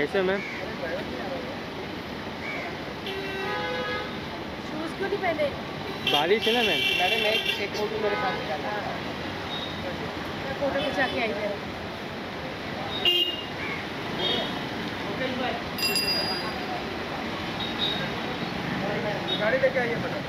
कैसे ma'am? Shoes क्यों नहीं पहने? बारिश है ना मैम? मैडम एक एक फ़ोटो मेरे साथ निकालना मैं फ़ोटो खिंचा के आई मेरा गाड़ी लेके आइए मैडम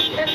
थैंक